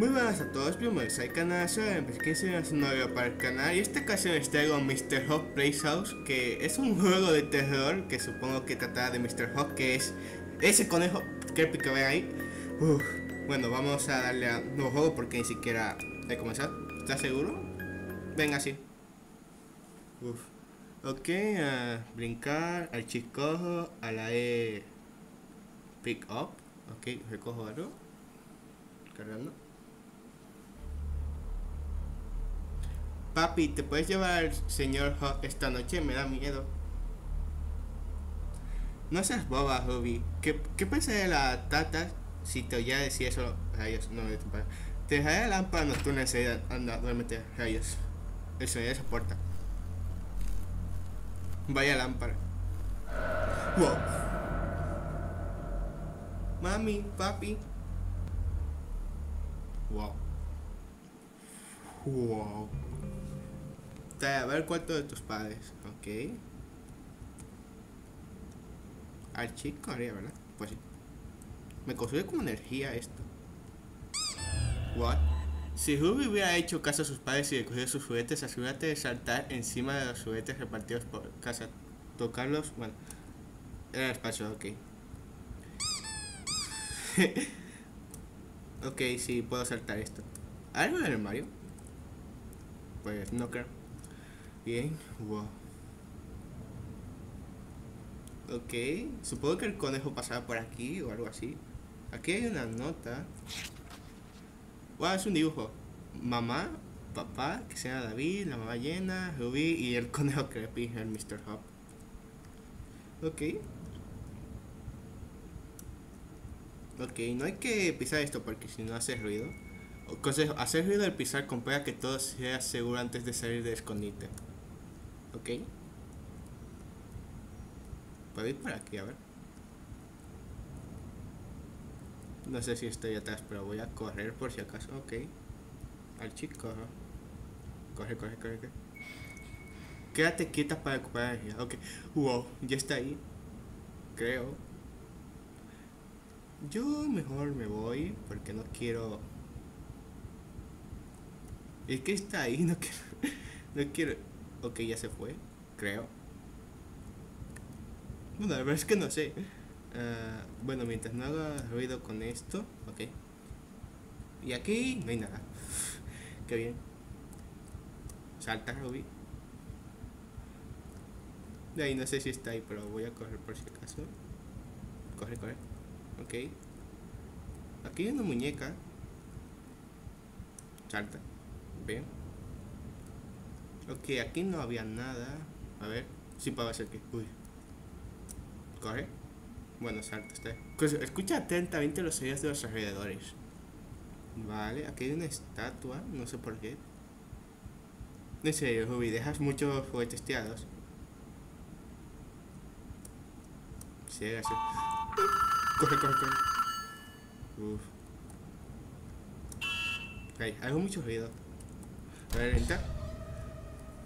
Muy buenas a todos, bienvenidos al canal, soy que es un nuevo para el canal y esta ocasión les traigo Mr. Hawk Playhouse que es un juego de terror que supongo que tratará de Mr. Hawk que es ese conejo creepy que ven ahí bueno, vamos a darle a nuevo juego porque ni siquiera he comenzado ¿estás seguro? Venga así Uf. Ok, a brincar, al chicojo, a la E Pick up Ok, recojo algo Cargando Papi, ¿te puedes llevar al señor Hawk esta noche? Me da miedo. No seas boba, Ruby. ¿Qué, qué de la tata si te oyera decir eso? Rayos, no me Te dejaré la lámpara nocturna enseguida. Anda, duérmete, rayos. El sonido de esa puerta. Vaya lámpara. Wow. Mami, papi. Wow. Wow a ver cuánto de tus padres. Ok. Al chico haría, ¿verdad? Pues sí. Me consume como energía esto. What? Si Ruby hubiera hecho caso a sus padres y recogido sus juguetes, asegúrate de saltar encima de los juguetes repartidos por casa. Tocarlos, bueno. Era espacio, ok. ok, sí, puedo saltar esto. ¿Algo en el armario? Pues no creo. Bien, wow. Ok, supongo que el conejo pasaba por aquí o algo así. Aquí hay una nota. Wow, es un dibujo. Mamá, papá, que sea David, la mamá llena, Ruby y el conejo creepy, el Mr. Hop. Ok. Ok, no hay que pisar esto porque si no hace ruido. Consejo, hacer ruido al pisar comprueba que todo sea seguro antes de salir de escondite. Ok. Puedo ir por aquí, a ver. No sé si estoy atrás, pero voy a correr por si acaso. Ok. Al chico. Corre, corre, corre, corre. Quédate quieta para recuperar energía. Ok. Wow, ya está ahí. Creo. Yo mejor me voy porque no quiero... Es que está ahí, no quiero... No quiero... Ok, ya se fue, creo. Bueno, la verdad es que no sé. Uh, bueno, mientras no haga ruido con esto, ok. Y aquí no hay nada. Qué bien. Salta, Ruby. De ahí no sé si está ahí, pero voy a correr por si acaso. Corre, corre. Ok. Aquí hay una muñeca. Salta. Bien. Ok, aquí no había nada. A ver, sí puedo hacer que. Uy. Corre. Bueno, salta, está. Escucha atentamente los sonidos de los alrededores. Vale, aquí hay una estatua, no sé por qué. En serio, Ruby, dejas muchos juguetes tirados. Sí, así. Corre, corre, corre. Uf. Hay, hago mucho ruido. A ver, entra.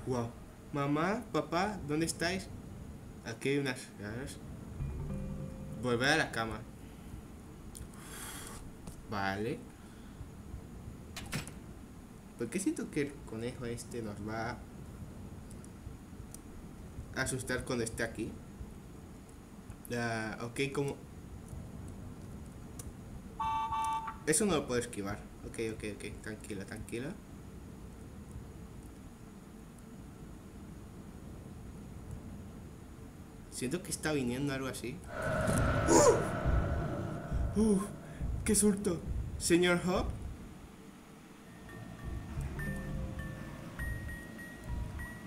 Wow. Mamá, papá, ¿dónde estáis? Aquí hay unas Volver a la cama. Vale. ¿Por qué siento que el conejo este nos va a asustar cuando esté aquí? Ya, ok, como... Eso no lo puedo esquivar. Ok, ok, ok. Tranquila, tranquila. Siento que está viniendo algo así. ¡Uh! ¡Qué susto! Señor Hop.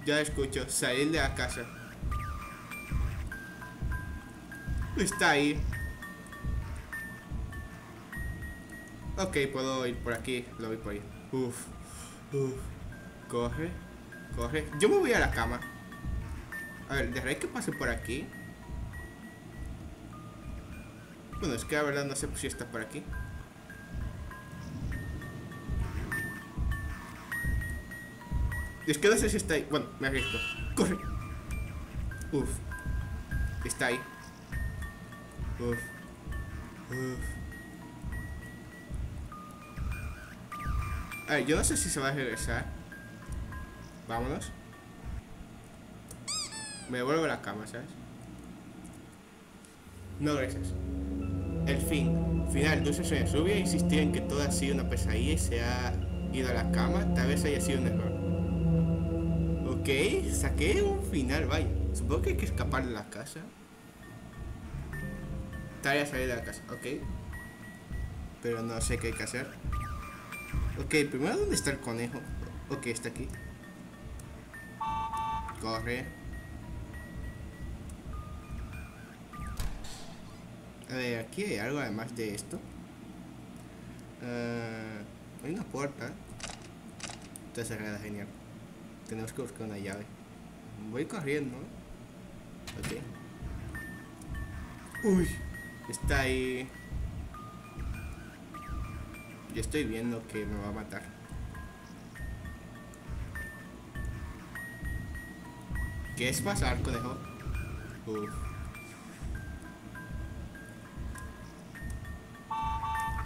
Ya escucho, salir de la casa. Está ahí. Ok, puedo ir por aquí. Lo voy por ahí. Uf. Uf. Coge. Coge. Yo me voy a la cama. A ver, dejaré que pase por aquí. Bueno, es que la verdad no sé si está por aquí. Es que no sé si está ahí. Bueno, me arriesgo. ¡Corre! Uf. Está ahí. Uf. Uf. A ver, yo no sé si se va a regresar. Vámonos. Me vuelvo a la cama, ¿sabes? No gracias. El fin. Final. Dulce sueño. Si hubiera insistido en que todo ha sido una pesadilla y se ha ido a la cama, tal vez haya sido un error. Ok, saqué un final, vaya. Supongo que hay que escapar de la casa. Tarea salir de la casa, ok. Pero no sé qué hay que hacer. Ok, primero, ¿dónde está el conejo? Ok, está aquí. Corre. A ver, aquí hay algo además de esto. Ah, hay una puerta. Está cerrada, genial. Tenemos que buscar una llave. Voy corriendo. Ok. Uy, está ahí. Yo estoy viendo que me va a matar. ¿Qué es pasar, conejo? Uf.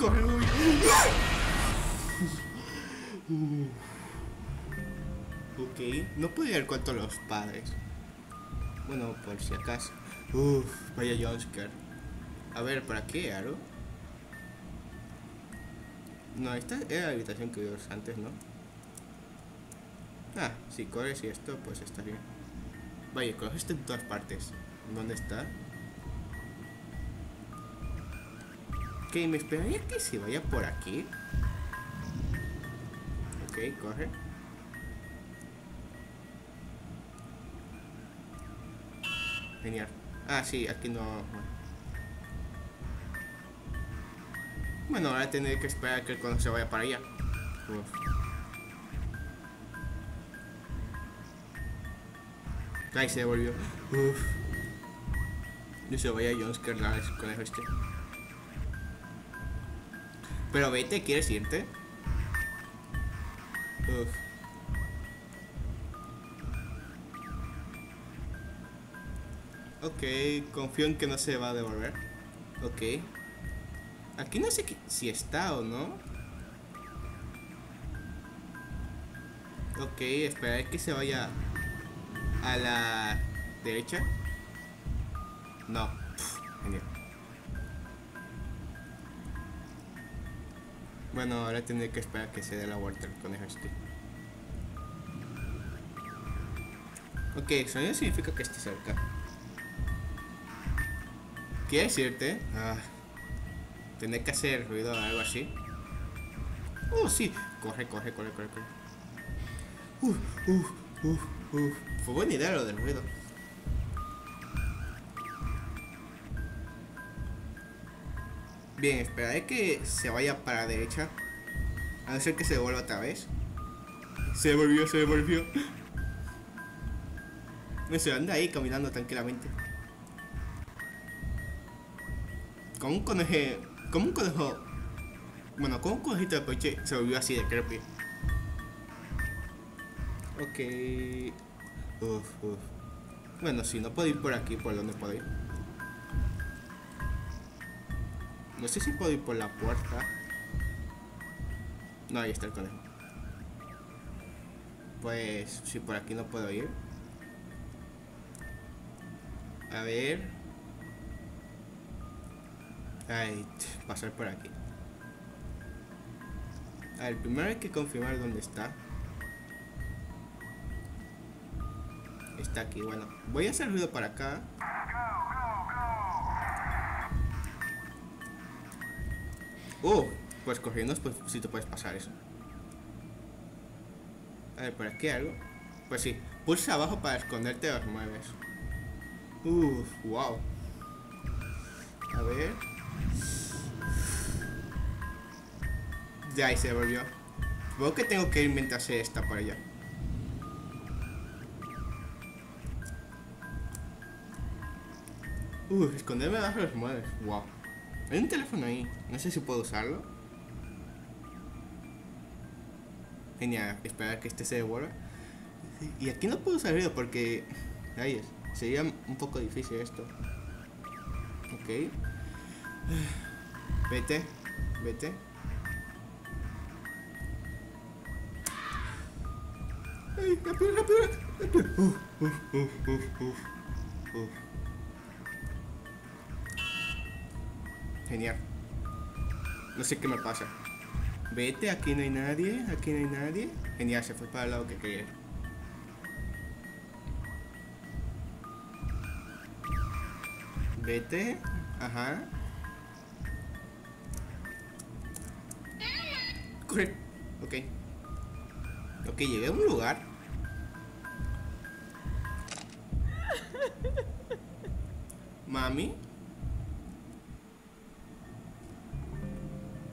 Corre. Ok, no puedo ir cuanto a los padres. Bueno, por si acaso. Uf, vaya jumpscare. A ver, ¿para qué algo? No, esta era la habitación que vimos antes, ¿no? Ah, si corres y esto, pues está bien. Vaya, esto en todas partes. ¿Dónde está? Ok, me esperaría que se vaya por aquí. Ok, corre. Genial. Ah, sí, aquí no... Bueno, ahora tendré que esperar a que el conejo se vaya para allá. Uf. Ahí se devolvió. Uf. No se vaya Jones que el conejo este. Pero vete, ¿quieres irte? Uf. Ok, confío en que no se va a devolver. Ok. Aquí no sé si está o no. Ok, esperar que se vaya a la derecha. No. Bueno, ahora tendré que esperar que se dé la vuelta el conejo este. Ok, sonido significa que esté cerca. ¿Quiere decirte? Ah, Tendré que hacer ruido o algo así. Oh, sí. Corre, corre, corre, corre, corre. Uf, uf, uf, uf. Fue buena idea lo del ruido. Bien, esperaré que se vaya para la derecha. A no ser que se devuelva otra vez. Se devolvió, se devolvió. No se anda ahí caminando tranquilamente. Como un conejo. Como un conejo. Bueno, como un conejito de peche se volvió así de creepy. Ok. Uf, uf. Bueno, si no puedo ir por aquí, ¿por dónde puedo ir? No sé si puedo ir por la puerta. No, ahí está el conejo. Pues si por aquí no puedo ir. A ver. Ay, pasar por aquí. A ver, primero hay que confirmar dónde está. Está aquí, bueno. Voy a hacer ruido para acá. Oh, pues corriendo, pues si te puedes pasar eso. A ver, por aquí algo. Pues sí, pulsa abajo para esconderte los mueves. Uff, wow. A ver. Ya ahí se volvió. Supongo que tengo que ir mientras se está por allá. Uff, esconderme bajo los muebles. Wow. Hay un teléfono ahí. No sé si puedo usarlo. Genial, esperar que este se devuelva. Y aquí no puedo usar ruido porque... Ahí. Sería un poco difícil esto. Ok. Vete. Vete. ay, rápido, rápido, rápido. Uf, uf, uf, uf, uf, Genial. No sé qué me pasa. Vete, aquí no hay nadie, aquí no hay nadie. Genial, se fue para el lado que quería. Vete, ajá. Corre. Ok. Ok, llegué a un lugar. Mami.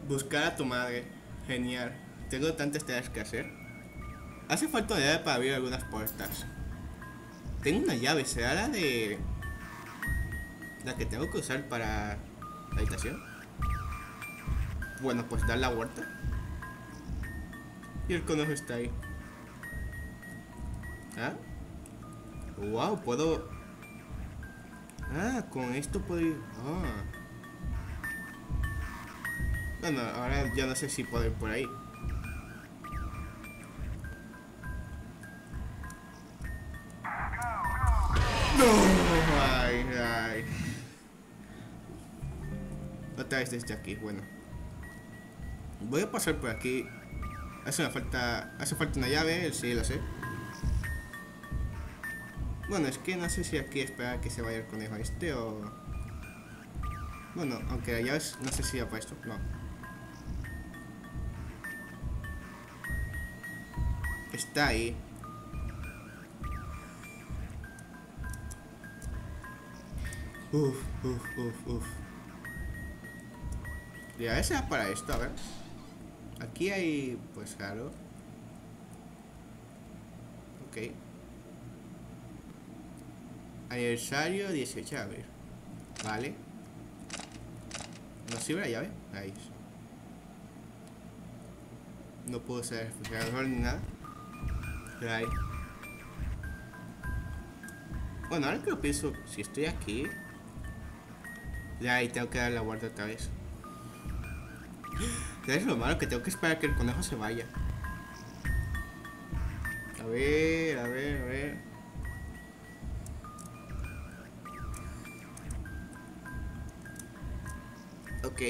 Buscar a tu madre. Genial. Tengo tantas tareas que hacer. Hace falta una llave para abrir algunas puertas. Tengo una llave, ¿será la de... La que tengo que usar para la habitación? Bueno, pues dar la vuelta. Y el conejo está ahí. ¿Ah? Wow, puedo... Ah, con esto puedo ir... Ah. Bueno, ahora ya no sé si puedo ir por ahí. No, ay, ay. Otra vez desde aquí, bueno. Voy a pasar por aquí. Hace una falta. Hace falta una llave, sí lo sé. Bueno, es que no sé si aquí esperar que se vaya el conejo este o. Bueno, aunque la llave no sé si ha puesto. No. Está ahí. Uf, uf, uf, uf. Ese era para esto, a ver. Aquí hay, pues claro. Ok. Aniversario 18 de abril. Vale. ¿No sirve la llave? Ahí. No puedo ser refrigerador ni nada. Ahí. Bueno, ahora que lo pienso, si estoy aquí. Ahí tengo que dar la vuelta otra vez. Es lo malo que tengo que esperar que el conejo se vaya. A ver, a ver, a ver. Ok.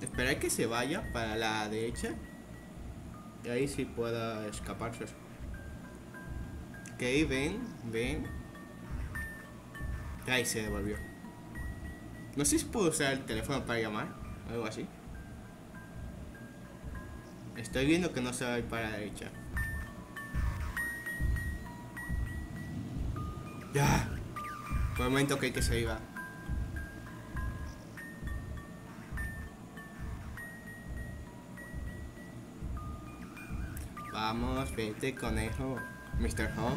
Esperar que se vaya para la derecha. Y ahí sí pueda escaparse. Ok, ven, ven. Ahí se devolvió. No sé si puedo usar el teléfono para llamar. Algo así. Estoy viendo que no se va a ir para la derecha. Ya. Por el momento creí que se iba. Vamos, vete, conejo. Mr. Hawk.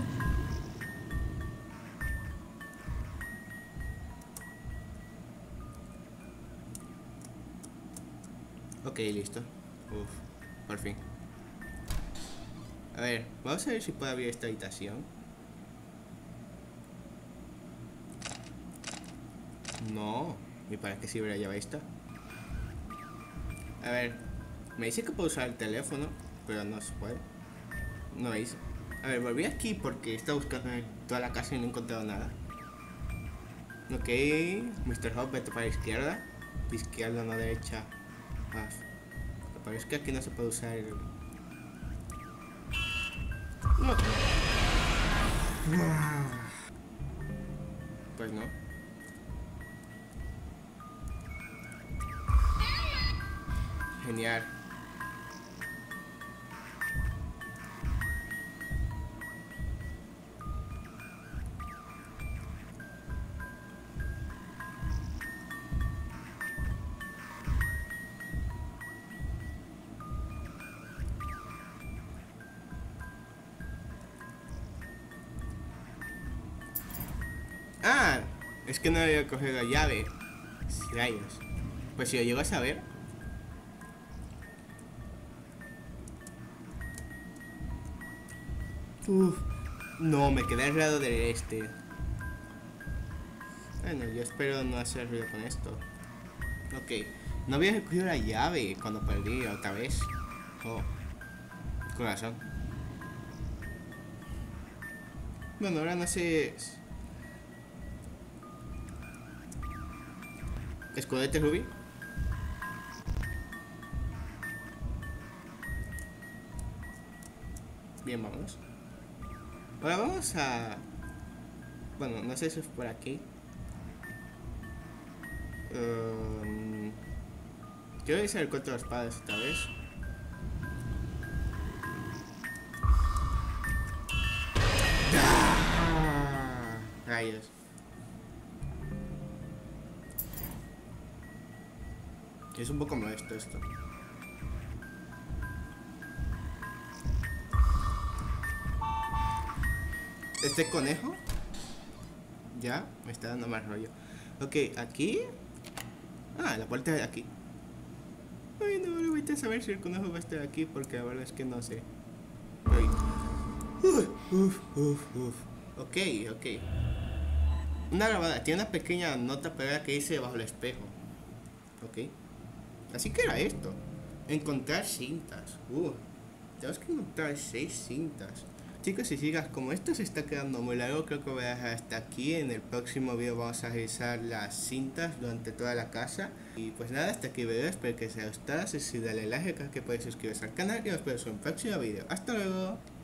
Ok, listo. Uf, por fin. A ver, vamos a ver si puedo abrir esta habitación. No. ¿Y para qué sirve la llave esta? A ver, me dice que puedo usar el teléfono, pero no se puede. No me dice. A ver, volví aquí porque estaba buscando en toda la casa y no he encontrado nada. Ok, Mr. Hop, vete para la izquierda. Izquierda, no derecha. Ah, parece que aquí no se puede usar el... No. Pues no. Genial. Es que no había cogido la llave. Rayos. Pues si lo llego a saber. Uf, no, me quedé al lado del este. Bueno, yo espero no hacer ruido con esto. Ok, no había cogido la llave cuando perdí otra vez. Oh, corazón. Bueno, ahora no sé... Escudete Ruby. Bien, vamos. Ahora vamos a... Bueno, no sé si es por aquí. Um... Quiero irse el cuarto de espadas esta vez. ¡Ah! Rayos. Es un poco molesto esto. Este conejo ya me está dando más rollo. Ok, aquí. Ah, la puerta de aquí. Ay, no, no voy a saber si el conejo va a estar aquí porque la verdad es que no sé. Uf, uf, uf, uf. Ok, ok. Una grabada, tiene una pequeña nota pegada que dice bajo el espejo. Ok. Así que era esto. Encontrar cintas. Uh, tenemos que encontrar seis cintas. Chicos, y sigas como esto se está quedando muy largo, creo que voy a dejar hasta aquí. En el próximo video vamos a realizar las cintas durante toda la casa. Y pues nada, hasta aquí el video, espero que os haya gustado. Si dale like, creo que podéis suscribiros al canal y os vemos en un próximo video. Hasta luego.